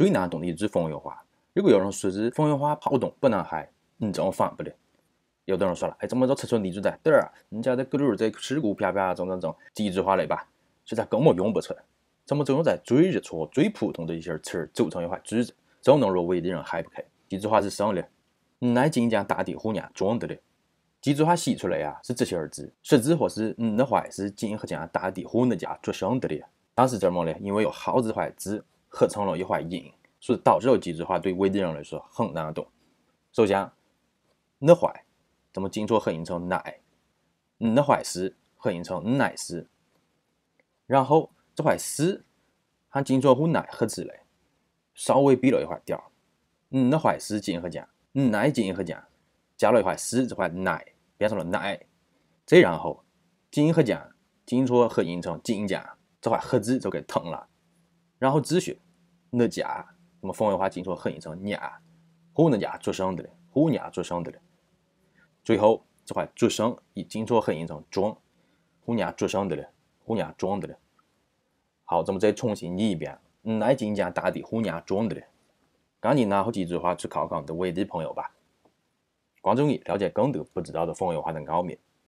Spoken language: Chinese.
最难懂的一句方言话。如果有人说是方言话好懂不难嗨，你这么反不了。有的人说了，哎，怎么着吃穿地住在对儿？人家的狗儿在吃股啪啪，怎怎怎，几句话来吧，实在根本用不出来。怎么只用在最日常、最普通的一些词儿组成一块句子，就能让外地人嗨不开？一句话是什么呢？你来晋江大地虎娘装的嘞。这句话写出来呀，是这些儿子，实质或是你的话是晋河江大地虎那家出生的嘞。但是怎么了？因为有好几块字合成了一块银，所以导致了这句话对外地人来说很难懂。首先，那块。怎么经常合音成奶？嗯的坏事合音成奶事。然后这块事和经常和奶合起来，稍微比了一块调。嗯的坏事进和讲，嗯奶进和讲，加了一块事，这块奶变成了奶。再然后进和讲经常合音成进讲，这块合字就给疼了。然后继续那家，那么方言话经常合音成娘，和那家做生的嘞，和娘做生的嘞。最后这块做声以经常合音成壮，虎娘竹声的了，虎娘壮的了。好，咱们再重新念一遍，嗯，来晋江大地虎娘壮的了。赶紧拿好几句话去考考你的外地朋友吧，关注你，了解更多不知道的方言话的奥秘。